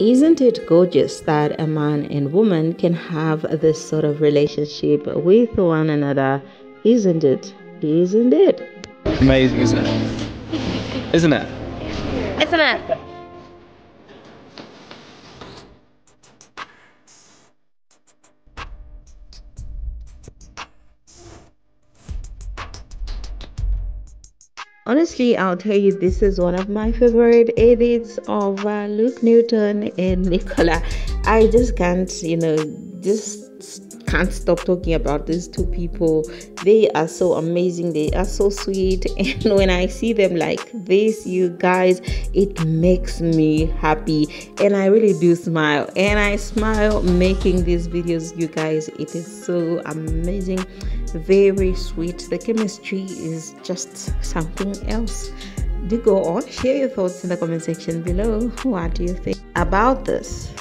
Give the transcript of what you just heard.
Isn't it gorgeous that a man and woman can have this sort of relationship with one another? Isn't it? Isn't it? Amazing, isn't it? Isn't it? Isn't it? Honestly, I'll tell you, this is one of my favorite edits of uh, Luke Newton and Nicola. I just can't, you know, just can't stop talking about these two people. They are so amazing, they are so sweet, and when I see them like this, you guys, it makes me happy, and I really do smile. And I smile making these videos, you guys. It is so amazing very sweet. The chemistry is just something else. Do go on, share your thoughts in the comment section below. What do you think about this?